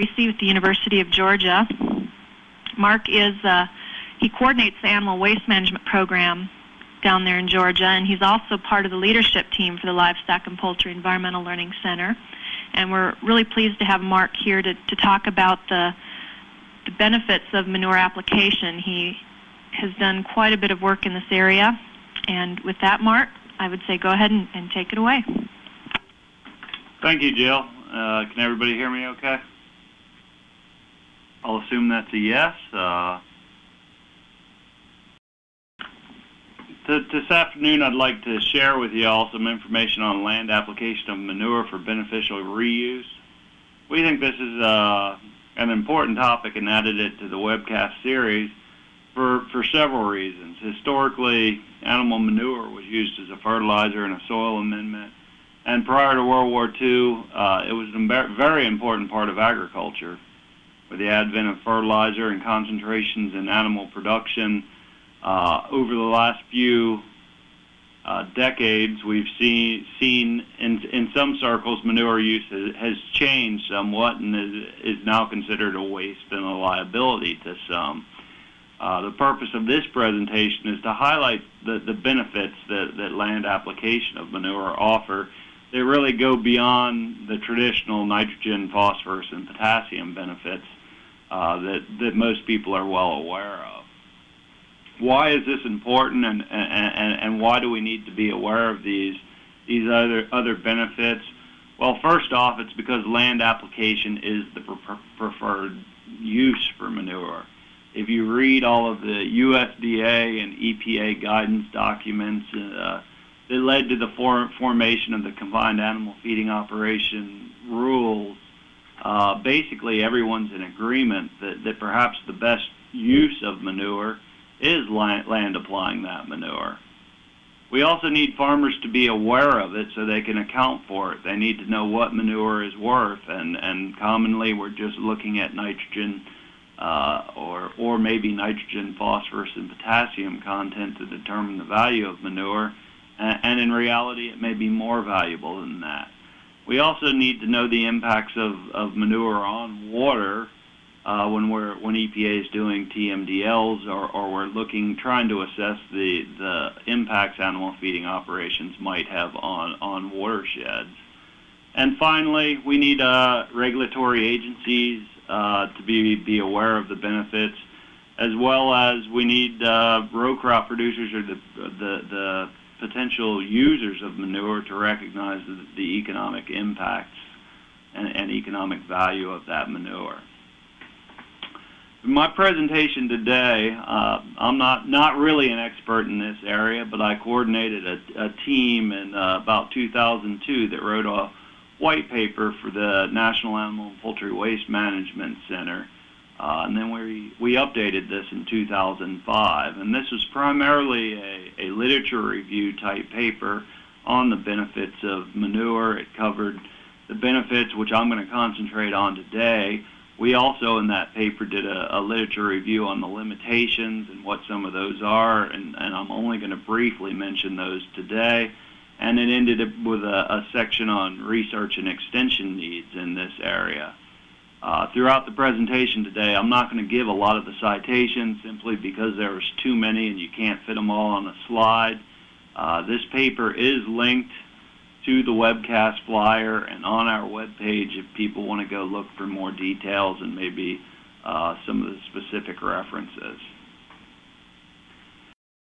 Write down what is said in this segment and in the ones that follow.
Risse with the University of Georgia. Mark is uh, he coordinates the animal waste management program down there in Georgia, and he's also part of the leadership team for the Livestock and Poultry Environmental Learning Center. And we're really pleased to have Mark here to, to talk about the, the benefits of manure application. He has done quite a bit of work in this area. And with that, Mark, I would say go ahead and, and take it away. Thank you, Jill. Uh, can everybody hear me okay? I'll assume that's a yes. Uh, this afternoon, I'd like to share with you all some information on land application of manure for beneficial reuse. We think this is uh, an important topic and added it to the webcast series for, for several reasons. Historically, animal manure was used as a fertilizer and a soil amendment. And prior to World War II, uh, it was a very important part of agriculture. With the advent of fertilizer and concentrations in animal production, uh, over the last few uh, decades, we've seen, seen in, in some circles manure use has, has changed somewhat and is, is now considered a waste and a liability to some. Uh, the purpose of this presentation is to highlight the, the benefits that, that land application of manure offer. They really go beyond the traditional nitrogen, phosphorus, and potassium benefits uh, that, that most people are well aware of why is this important and, and, and why do we need to be aware of these, these other, other benefits? Well, first off, it's because land application is the pre preferred use for manure. If you read all of the USDA and EPA guidance documents uh, that led to the for formation of the combined animal feeding operation rules, uh, basically everyone's in agreement that, that perhaps the best use of manure is land applying that manure. We also need farmers to be aware of it so they can account for it. They need to know what manure is worth, and, and commonly we're just looking at nitrogen uh, or, or maybe nitrogen, phosphorus, and potassium content to determine the value of manure, and, and in reality it may be more valuable than that. We also need to know the impacts of, of manure on water uh, when we're when EPA is doing TMDLs or, or we're looking trying to assess the the impacts animal feeding operations might have on on watersheds. And finally, we need uh, regulatory agencies uh, to be be aware of the benefits, as well as we need uh, row crop producers or the the the potential users of manure to recognize the, the economic impacts and, and economic value of that manure my presentation today, uh, I'm not, not really an expert in this area, but I coordinated a, a team in uh, about 2002 that wrote a white paper for the National Animal and Poultry Waste Management Center. Uh, and then we, we updated this in 2005. And this was primarily a, a literature review type paper on the benefits of manure. It covered the benefits, which I'm going to concentrate on today, we also in that paper did a, a, literature review on the limitations and what some of those are, and, and I'm only going to briefly mention those today. And it ended up with a, a section on research and extension needs in this area. Uh, throughout the presentation today, I'm not going to give a lot of the citations simply because there's too many and you can't fit them all on a slide. Uh, this paper is linked to the webcast flyer and on our webpage if people want to go look for more details and maybe uh, some of the specific references.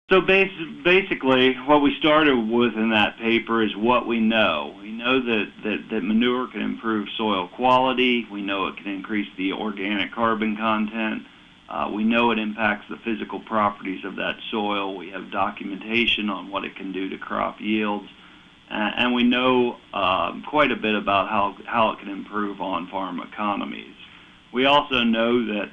So bas basically, what we started with in that paper is what we know. We know that, that, that manure can improve soil quality. We know it can increase the organic carbon content. Uh, we know it impacts the physical properties of that soil. We have documentation on what it can do to crop yields and we know um, quite a bit about how, how it can improve on farm economies. We also know that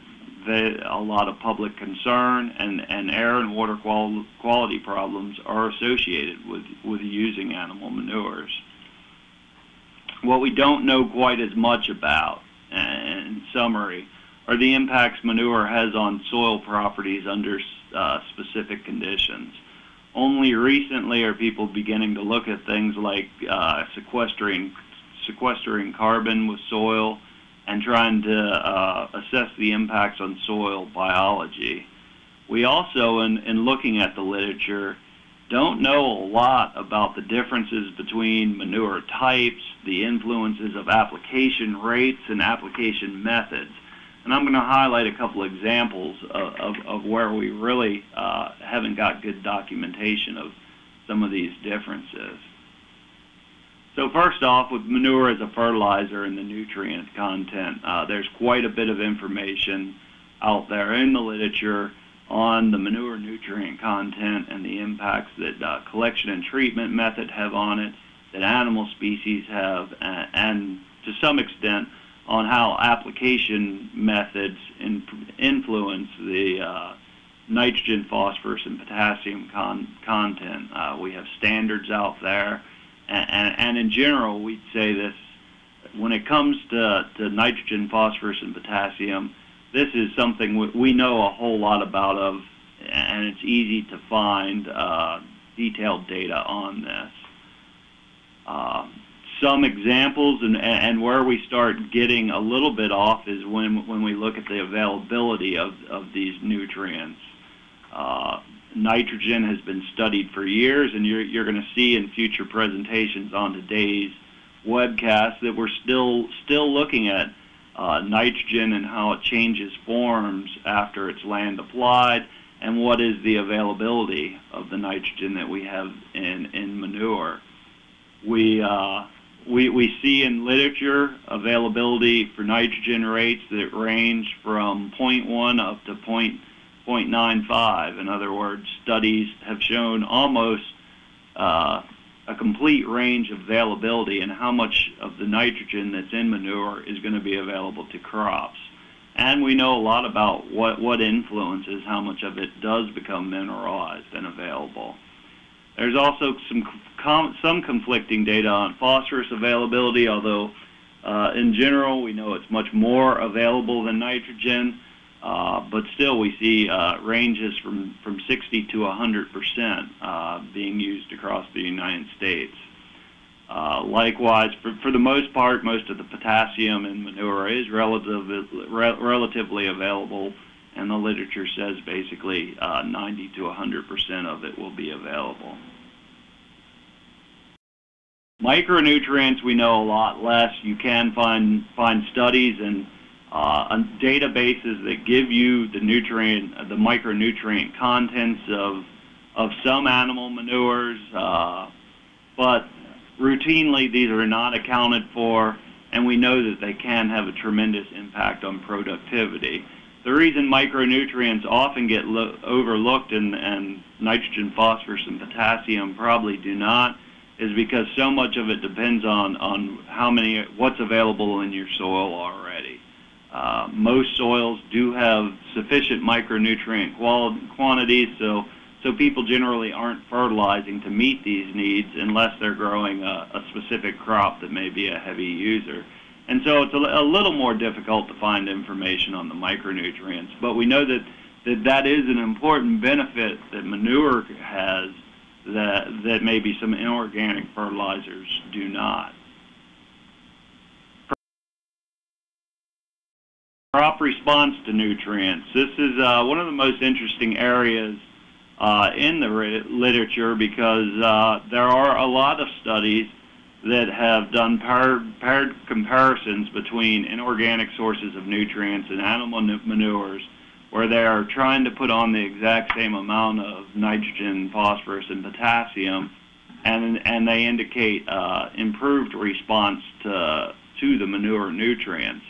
a lot of public concern and, and air and water qual quality problems are associated with, with using animal manures. What we don't know quite as much about, in summary, are the impacts manure has on soil properties under uh, specific conditions only recently are people beginning to look at things like uh, sequestering sequestering carbon with soil and trying to uh, assess the impacts on soil biology. We also, in, in looking at the literature, don't know a lot about the differences between manure types, the influences of application rates and application methods. And I'm going to highlight a couple examples of, of, of where we really uh, haven't got good documentation of some of these differences. So first off, with manure as a fertilizer and the nutrient content, uh, there's quite a bit of information out there in the literature on the manure nutrient content and the impacts that uh, collection and treatment method have on it, that animal species have, and, and to some extent on how application methods in, influence the uh, nitrogen, phosphorus, and potassium con content. Uh, we have standards out there, and, and, in general, we'd say this when it comes to, to nitrogen, phosphorus, and potassium this is something we know a whole lot about of, and it's easy to find uh, detailed data on this. Uh, some examples and, and where we start getting a little bit off is when, when we look at the availability of, of these nutrients. Uh, nitrogen has been studied for years, and you're, you're going to see in future presentations on today's webcast that we're still still looking at uh, nitrogen and how it changes forms after it's land applied, and what is the availability of the nitrogen that we have in, in manure. We, uh, we, we see in literature availability for nitrogen rates that range from 0.1 up to 0.95. In other words, studies have shown almost uh, a complete range of availability and how much of the nitrogen that's in manure is going to be available to crops. And we know a lot about what, what influences how much of it does become mineralized and available. There's also some, com, some conflicting data on phosphorus availability, although uh, in general we know it's much more available than nitrogen. Uh, but still, we see uh, ranges from, from 60 to 100 percent uh, being used across the United States. Uh, likewise, for, for the most part, most of the potassium in manure is relative, re- relatively available, and the literature says basically uh, 90 to 100 percent of it will be available. Micronutrients we know a lot less. You can find find studies and uh, databases that give you the nutrient, the micronutrient contents of of some animal manures, uh, but routinely these are not accounted for, and we know that they can have a tremendous impact on productivity. The reason micronutrients often get overlooked and, and nitrogen, phosphorus, and potassium probably do not is because so much of it depends on, on how many, what's available in your soil already. Uh, most soils do have sufficient micronutrient quantities, so so people generally aren't fertilizing to meet these needs unless they're growing a, a specific crop that may be a heavy user. And so it's a, a, little more difficult to find information on the micronutrients, but we know that, that that is an important benefit that manure has that, that maybe some inorganic fertilizers do not. Response to nutrients. This is uh, one of the most interesting areas uh, in the literature because uh, there are a lot of studies that have done paired, paired comparisons between inorganic sources of nutrients and animal manures where they are trying to put on the exact same amount of nitrogen, phosphorus, and potassium, and, and they indicate uh, improved response to, to the manure nutrients.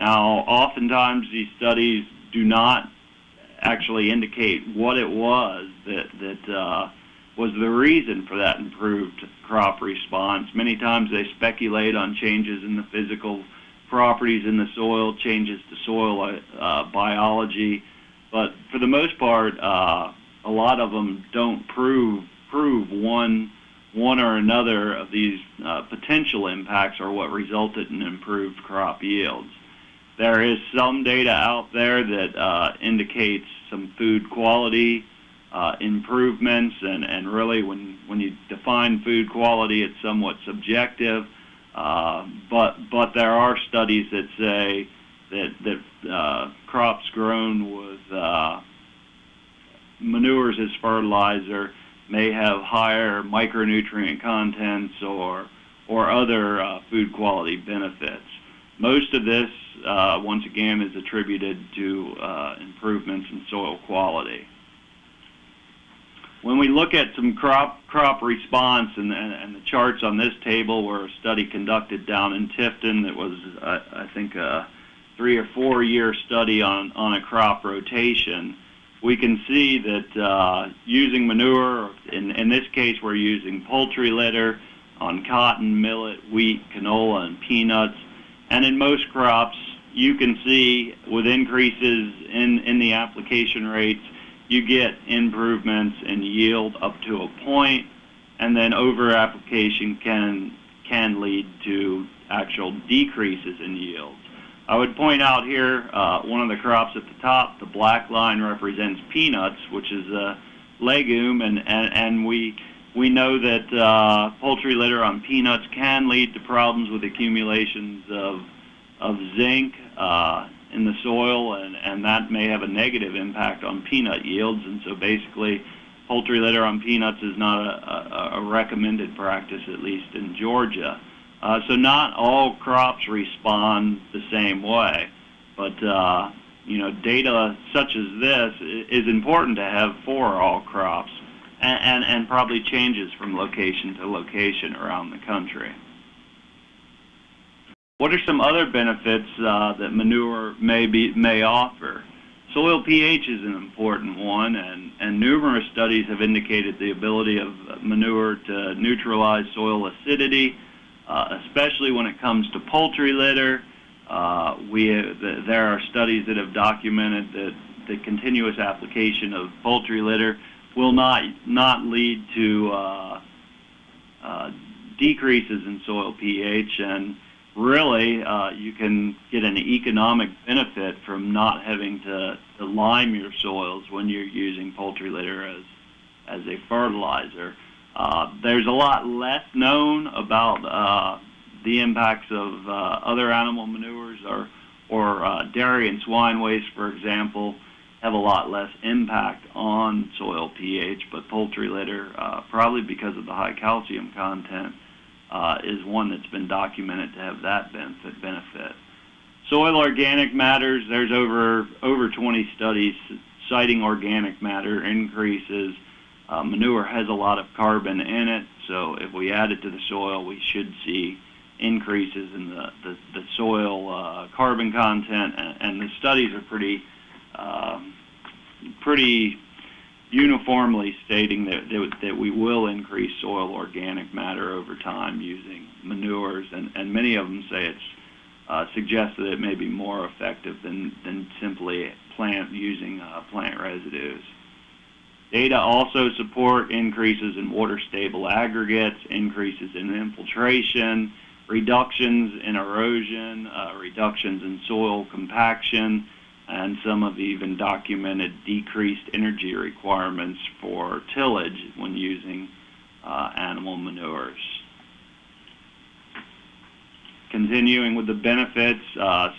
Now, oftentimes these studies do not actually indicate what it was that that uh, was the reason for that improved crop response. Many times they speculate on changes in the physical properties in the soil, changes to soil uh, biology, but for the most part, uh, a lot of them don't prove prove one one or another of these uh, potential impacts are what resulted in improved crop yields. There is some data out there that uh, indicates some food quality uh, improvements, and, and really when, when you define food quality, it's somewhat subjective. Uh, but but there are studies that say that that uh, crops grown with uh, manures as fertilizer may have higher micronutrient contents or or other uh, food quality benefits. Most of this, uh, once again, is attributed to uh, improvements in soil quality. When we look at some crop crop response and, and, the charts on this table were a study conducted down in Tifton that was, uh, I think, a three or four year study on, on a crop rotation, we can see that uh, using manure, in, in this case we're using poultry litter on cotton, millet, wheat, canola, and peanuts, and in most crops you can see with increases in, in the application rates you get improvements in yield up to a point, and then over application can can lead to actual decreases in yields. I would point out here uh, one of the crops at the top, the black line represents peanuts, which is a legume, and, and, and we we know that uh, poultry litter on peanuts can lead to problems with accumulations of of zinc. Uh, in the soil, and, and that may have a negative impact on peanut yields. And so basically, poultry litter on peanuts is not a, a, a recommended practice, at least in Georgia. Uh, so not all crops respond the same way, but uh, you know data such as this is important to have for all crops, and, and, and probably changes from location to location around the country. What are some other benefits uh, that manure may be may offer? Soil pH is an important one, and, and numerous studies have indicated the ability of manure to neutralize soil acidity, uh, especially when it comes to poultry litter. Uh, we there are studies that have documented that the continuous application of poultry litter will not not lead to uh, uh decreases in soil pH and really uh, you can get an economic benefit from not having to, to lime your soils when you're using poultry litter as as a fertilizer. Uh, there's a lot less known about uh, the impacts of uh, other animal manures or or dairy and swine waste, for example, have a lot less impact on soil pH, but poultry litter, uh, probably because of the high calcium content, uh, is one that's been documented to have that benefit. benefit. Soil organic matters, there's over, over 20 studies citing organic matter increases. Uh, manure has a lot of carbon in it, so if we add it to the soil, we should see increases in the, the, the soil uh, carbon content, and, and, the studies are pretty, uh, pretty uniformly stating that, that, that, we will increase soil organic matter over time using manures, and, and many of them say it's uh, that it may be more effective than, than simply plant using uh, plant residues. Data also support increases in water-stable aggregates, increases in infiltration, reductions in erosion, uh, reductions in soil compaction, and some have even documented decreased energy requirements for tillage when using uh, animal manures. Continuing with the benefits, uh,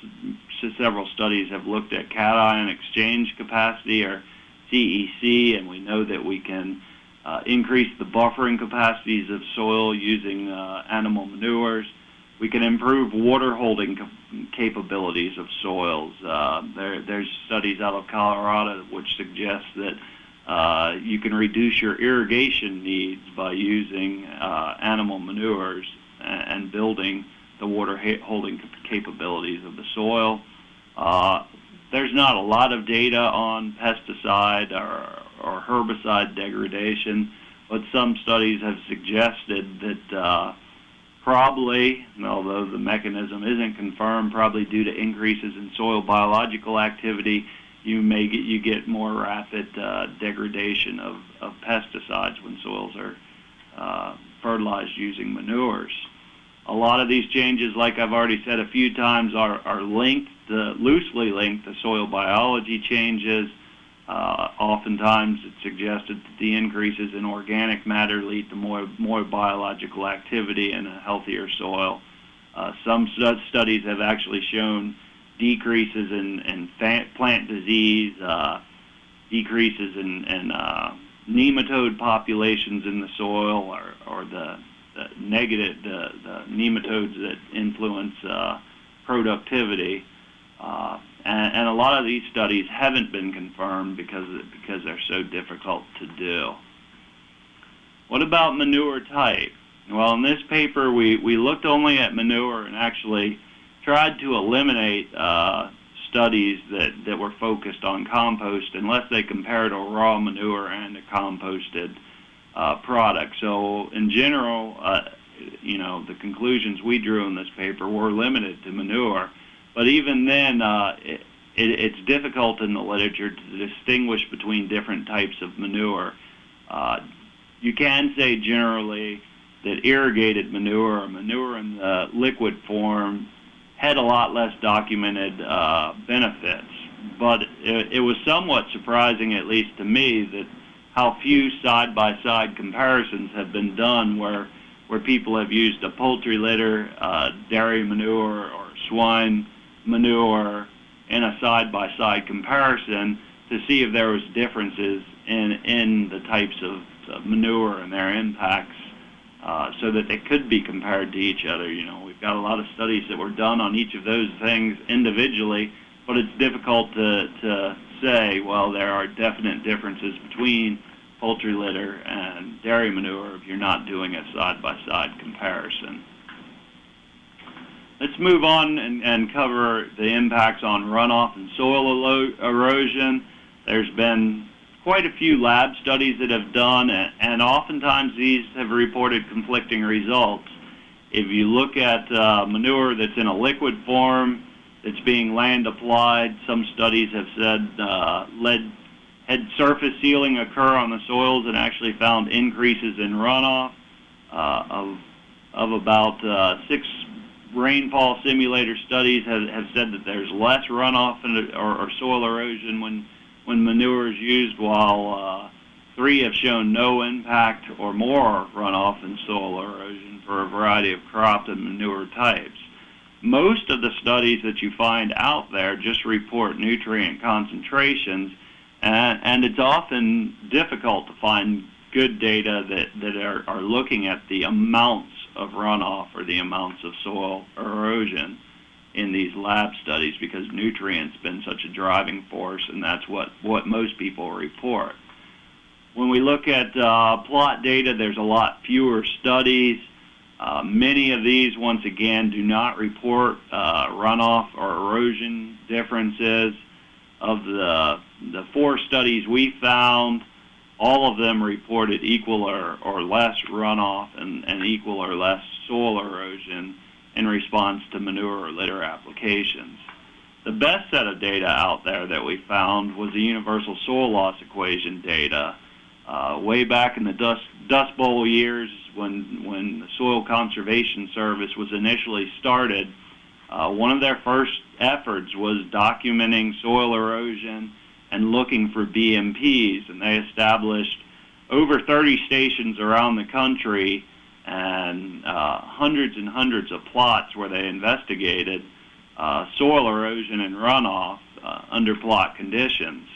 several studies have looked at cation exchange capacity or CEC, and we know that we can uh, increase the buffering capacities of soil using uh, animal manures we can improve water holding capabilities of soils. Uh, there, there's studies out of Colorado which suggest that uh, you can reduce your irrigation needs by using uh, animal manures and, building the water holding capabilities of the soil. Uh, there's not a lot of data on pesticide or, or herbicide degradation, but some studies have suggested that uh, probably, although the mechanism isn't confirmed, probably due to increases in soil biological activity, you may get you get more rapid uh, degradation of, of pesticides when soils are uh, fertilized using manures. A lot of these changes, like I've already said a few times, are, are linked, uh, loosely linked to soil biology changes. Uh, oftentimes, it's suggested that the increases in organic matter lead to more, more biological activity and a healthier soil. Uh, some studies have actually shown decreases in, in plant disease, uh, decreases in, in uh, nematode populations in the soil, or, or the, the negative the, the nematodes that influence uh, productivity. And, and, a lot of these studies haven't been confirmed because because they're so difficult to do. What about manure type? Well, in this paper, we, we looked only at manure and actually tried to eliminate uh, studies that, that were focused on compost unless they compared a raw manure and a composted uh, product. So in general, uh, you know, the conclusions we drew in this paper were limited to manure. But even then, uh, it, it, it's difficult in the literature to distinguish between different types of manure. Uh, you can say generally that irrigated manure or manure in the liquid form had a lot less documented uh, benefits. But it, it was somewhat surprising, at least to me, that how few side-by-side comparisons have been done where where people have used a poultry litter, uh, dairy manure, or swine manure in a side-by-side comparison to see if there was differences in in the types of, of manure and their impacts uh, so that they could be compared to each other. You know, we've got a lot of studies that were done on each of those things individually, but it's difficult to, to say, well, there are definite differences between poultry litter and dairy manure if you're not doing a side-by-side comparison. Let's move on and, and cover the impacts on runoff and soil erosion. There's been quite a few lab studies that have done, and oftentimes these have reported conflicting results. If you look at uh, manure that's in a liquid form, that's being land applied, some studies have said uh, lead had surface sealing occur on the soils and actually found increases in runoff uh, of, of about uh, six rainfall simulator studies have, have said that there's less runoff or, or soil erosion when when manure is used, while uh, three have shown no impact or more runoff and soil erosion for a variety of crop and manure types. Most of the studies that you find out there just report nutrient concentrations, and, and it's often difficult to find good data that, that are, are looking at the amounts of runoff or the amounts of soil erosion in these lab studies because nutrients been such a driving force, and that's what, what most people report. When we look at uh, plot data, there's a lot fewer studies. Uh, many of these, once again, do not report uh, runoff or erosion differences. Of the, the four studies we found, all of them reported equal or, or less runoff and, and equal or less soil erosion in response to manure or litter applications. The best set of data out there that we found was the universal soil loss equation data. Uh, way back in the Dust, Dust Bowl years when, when the Soil Conservation Service was initially started, uh, one of their first efforts was documenting soil erosion and looking for BMPs, and they established over 30 stations around the country and uh, hundreds and hundreds of plots where they investigated uh, soil erosion and runoff uh, under plot conditions.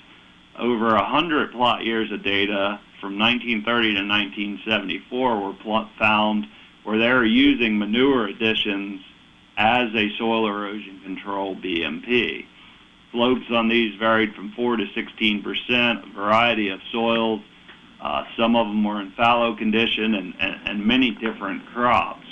Over 100 plot years of data from 1930 to 1974 were found where they were using manure additions as a soil erosion control BMP. Slopes on these varied from 4 to 16 percent, a variety of soils, uh, some of them were in fallow condition and, and, and many different crops.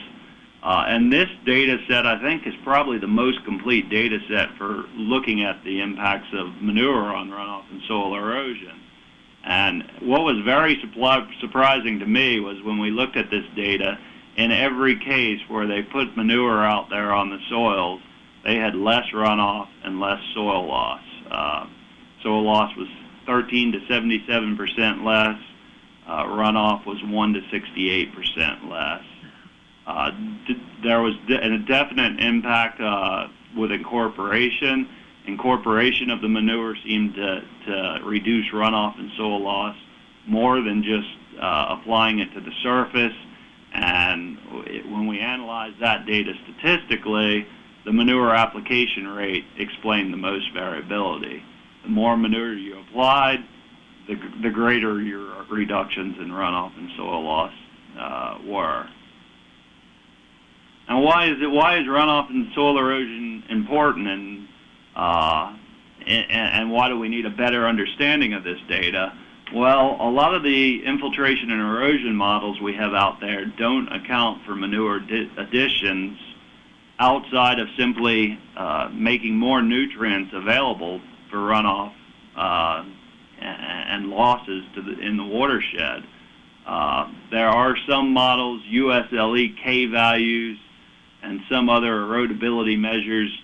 Uh, and this data set, I think, is probably the most complete data set for looking at the impacts of manure on runoff and soil erosion. And what was very surprising to me was when we looked at this data, in every case where they put manure out there on the soils, they had less runoff and less soil loss. Uh, soil loss was 13 to 77 percent less uh, runoff was 1 to 68 percent less. Uh, there was a definite impact uh, with incorporation. Incorporation of the manure seemed to, to reduce runoff and soil loss more than just uh, applying it to the surface. And when we analyze that data statistically, the manure application rate explained the most variability. The more manure you applied, the, the greater your reductions in runoff and soil loss uh, were. And why is it? Why is runoff and soil erosion important? And, uh, and and why do we need a better understanding of this data? Well, a lot of the infiltration and erosion models we have out there don't account for manure additions outside of simply uh, making more nutrients available for runoff uh, and losses the, in the watershed. Uh, there are some models, USLE K values, and some other erodibility measures.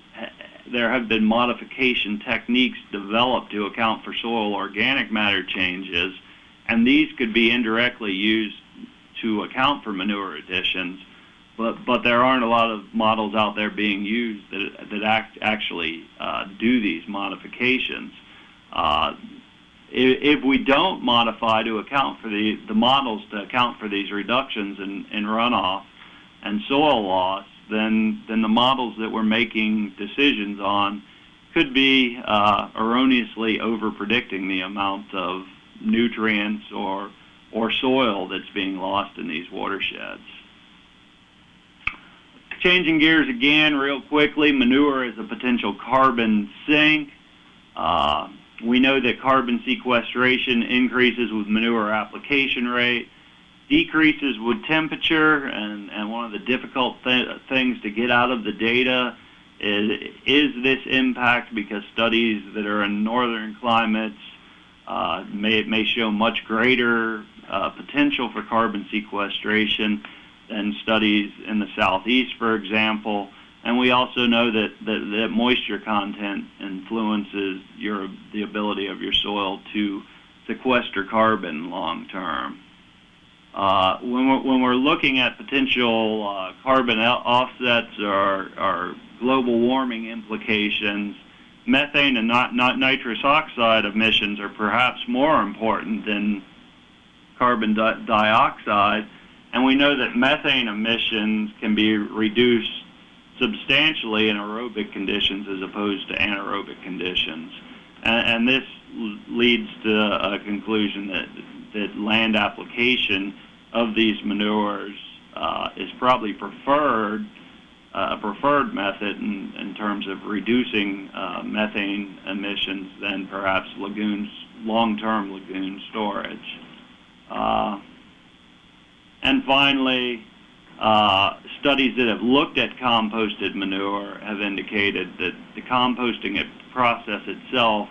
There have been modification techniques developed to account for soil organic matter changes, and these could be indirectly used to account for manure additions. But, but there aren't a lot of models out there being used that, that act, actually uh, do these modifications. Uh, if we don't modify to account for the, the models to account for these reductions in, in runoff and soil loss, then, then the models that we're making decisions on could be uh, erroneously over predicting the amount of nutrients or, or soil that's being lost in these watersheds. Changing gears again real quickly, manure is a potential carbon sink. Uh, we know that carbon sequestration increases with manure application rate, decreases with temperature, and, and one of the difficult th things to get out of the data is, is this impact because studies that are in northern climates uh, may, may show much greater uh, potential for carbon sequestration than studies in the southeast, for example. And we also know that, that, that moisture content influences your, the ability of your soil to sequester carbon long term. Uh, when, we're, when we're looking at potential uh, carbon offsets or, or, global warming implications, methane and not, not nitrous oxide emissions are perhaps more important than carbon di dioxide. And we know that methane emissions can be reduced substantially in aerobic conditions as opposed to anaerobic conditions. And, and this leads to a conclusion that, that land application of these manures uh, is probably preferred uh, preferred method in, in, terms of reducing uh, methane emissions than perhaps lagoons, long-term lagoon storage. Uh, and finally, uh, studies that have looked at composted manure have indicated that the composting process itself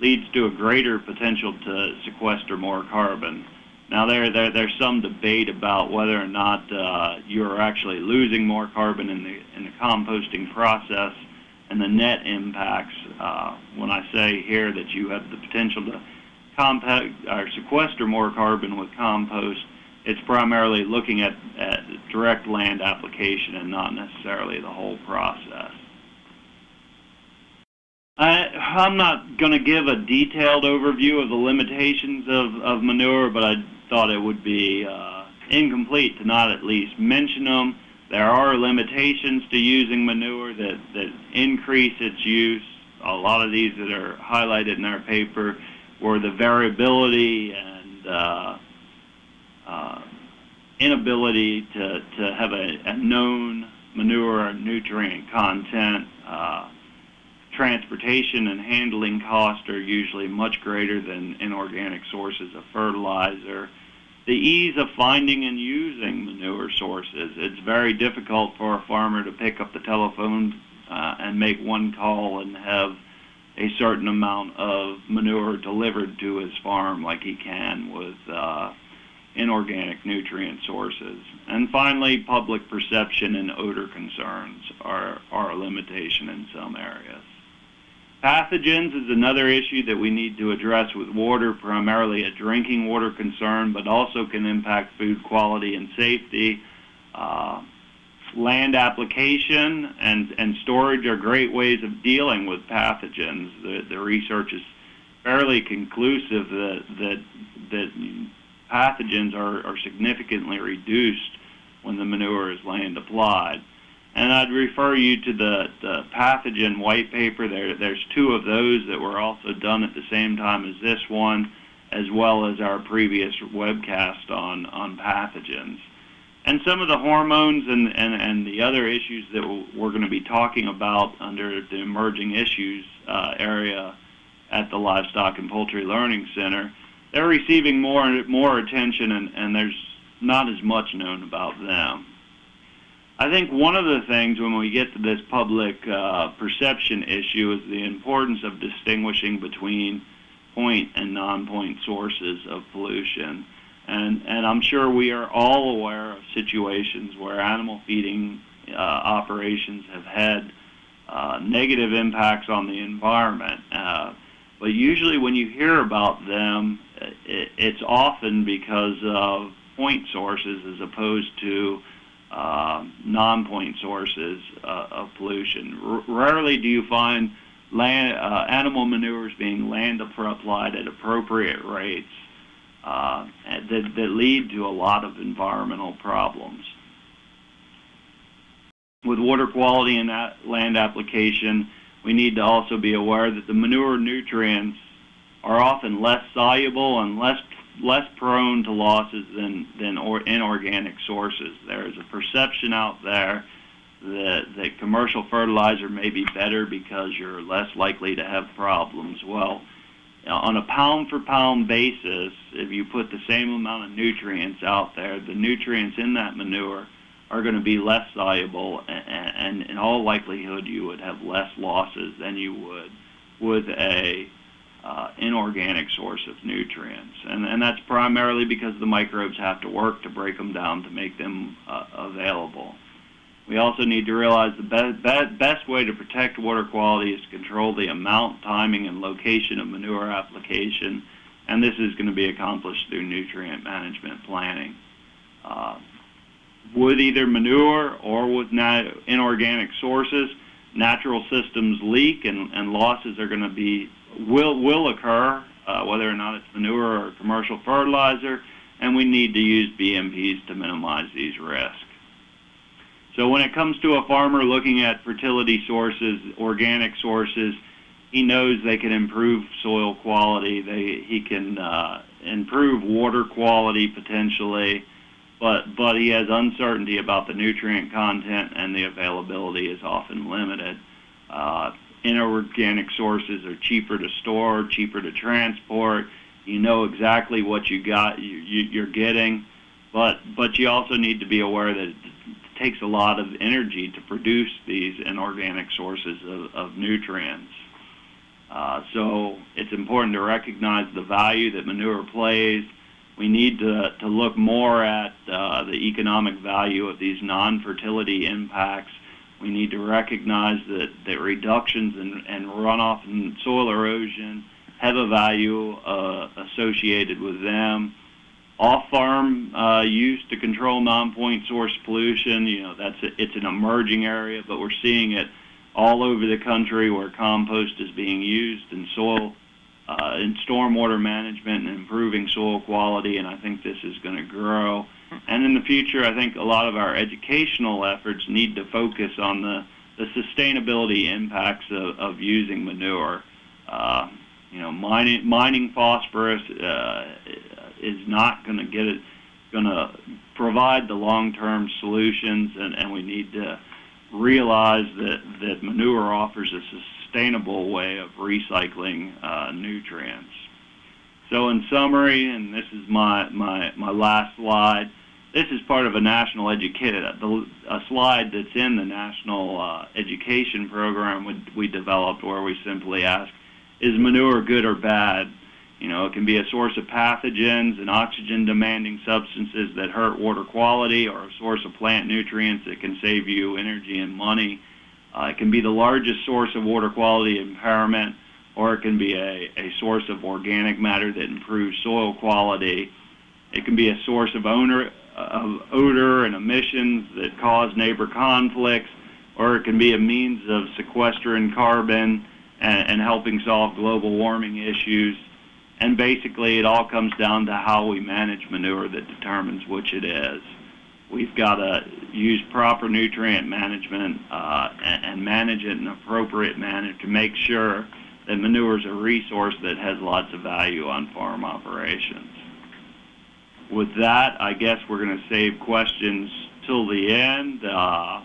leads to a greater potential to sequester more carbon. Now, there, there there's some debate about whether or not uh, you're actually losing more carbon in the in the composting process and the net impacts. Uh, when I say here that you have the potential to compact or sequester more carbon with compost, it's primarily looking at, at direct land application and not necessarily the whole process. I, I'm not going to give a detailed overview of the limitations of, of manure, but I thought it would be uh, incomplete to not at least mention them. There are limitations to using manure that, that increase its use. A lot of these that are highlighted in our paper were the variability and uh, inability to, to have a, a known manure nutrient content. Uh, transportation and handling costs are usually much greater than inorganic sources of fertilizer. The ease of finding and using manure sources. It's very difficult for a farmer to pick up the telephone uh, and make one call and have a certain amount of manure delivered to his farm like he can with uh, inorganic nutrient sources. And finally, public perception and odor concerns are, are a limitation in some areas. Pathogens is another issue that we need to address with water, primarily a drinking water concern, but also can impact food quality and safety. Uh, land application and, and storage are great ways of dealing with pathogens. The, the research is fairly conclusive that, that, that pathogens are, are significantly reduced when the manure is land applied. And I'd refer you to the, the pathogen white paper. There, there's two of those that were also done at the same time as this one, as well as our previous webcast on, on pathogens. And some of the hormones and, and, and the other issues that we're going to be talking about under the emerging issues uh, area at the Livestock and Poultry Learning Center, they're receiving more more attention, and, and there's not as much known about them. I think one of the things when we get to this public uh, perception issue is the importance of distinguishing between point and non-point sources of pollution. And, and I'm sure we are all aware of situations where animal feeding uh, operations have had uh, negative impacts on the environment. Uh, but usually when you hear about them, it's often because of point sources as opposed to uh, non-point sources uh, of pollution. R- rarely do you find land, uh, animal manures being land applied at appropriate rates uh, that, that lead to a lot of environmental problems. With water quality and land application, we need to also be aware that the manure nutrients are often less soluble and less less prone to losses than than or, inorganic sources. There is a perception out there that that commercial fertilizer may be better because you're less likely to have problems. Well, on a pound for pound basis, if you put the same amount of nutrients out there, the nutrients in that manure are going to be less soluble, and, and in all likelihood, you would have less losses than you would with a uh, inorganic source of nutrients. And, and that's primarily because the microbes have to work to break them down to make them uh, available. We also need to realize the be- be- best way to protect water quality is to control the amount, timing, and location of manure application, and this is going to be accomplished through nutrient management planning. Uh, with either manure or with inorganic sources, natural systems leak and, and losses are going to be will will occur, uh, whether or not it's manure or commercial fertilizer, and we need to use BMPs to minimize these risks. So when it comes to a farmer looking at fertility sources, organic sources, he knows they can improve soil quality. They he can uh, improve water quality potentially, but but he has uncertainty about the nutrient content and the availability is often limited. Uh, inorganic sources are cheaper to store, cheaper to transport. You know exactly what you got you, you, you're getting, but but you also need to be aware that it takes a lot of energy to produce these inorganic sources of, of nutrients. Uh, so it's important to recognize the value that manure plays. We need to, to look more at uh, the economic value of these non-fertility impacts we need to recognize that, that reductions in, runoff and soil erosion have a value uh, associated with them. Off-farm uh, use to control non-point source pollution, you know, that's a, it's an emerging area, but we're seeing it all over the country where compost is being used in soil, uh, in stormwater management and improving soil quality, and I think this is going to grow. And in the future, I think a lot of our educational efforts need to focus on the, the sustainability impacts of, of using manure. Uh, you know, mining, mining phosphorus uh, is not going to get it, going to provide the long-term solutions, and, and we need to realize that, that manure offers a sustainable way of recycling uh, nutrients. So in summary, and this is my, my, my last slide, this is part of a national education, a slide that's in the national uh, education program we, we developed where we simply ask, is manure good or bad? You know, it can be a source of pathogens and oxygen-demanding substances that hurt water quality or a source of plant nutrients that can save you energy and money. Uh, it can be the largest source of water quality impairment, or it can be a, a source of organic matter that improves soil quality. It can be a source of owner, of odor and emissions that cause neighbor conflicts, or it can be a means of sequestering carbon and, and helping solve global warming issues. And basically, it all comes down to how we manage manure that determines which it is. We've got to use proper nutrient management uh, and, and manage it in appropriate manner to make sure that manure is a resource that has lots of value on farm operations with that, I guess we're going to save questions till the end. Uh,